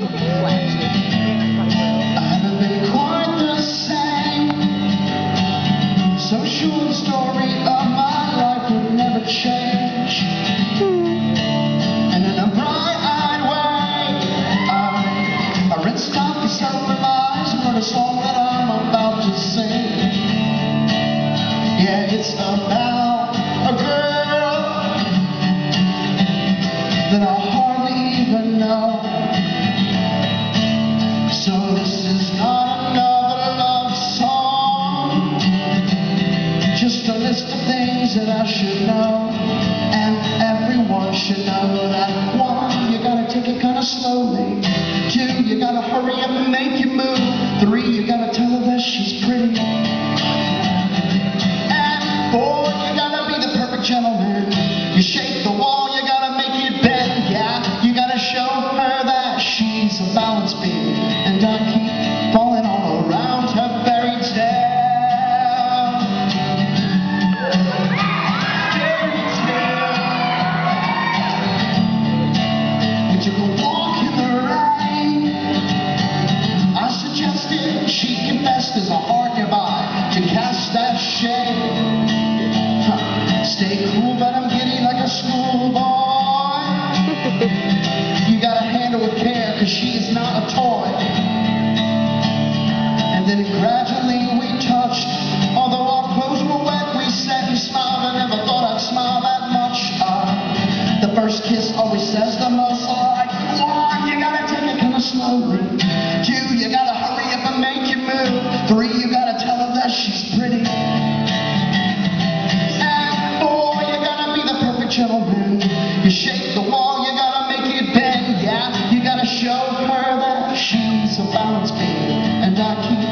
bissexual. Things that I should know, and everyone should know that one, you gotta take it kinda slowly. Two, you gotta hurry up and make your move. Three, you gotta tell her that she's pretty. Says the most. Like, one, you gotta take it kinda slowly. Two, you gotta hurry up and make your move. Three, you gotta tell her that she's pretty. And four, you gotta be the perfect gentleman. You shake the wall, you gotta make it bend. Yeah, you gotta show her that she's a balance beam. And I keep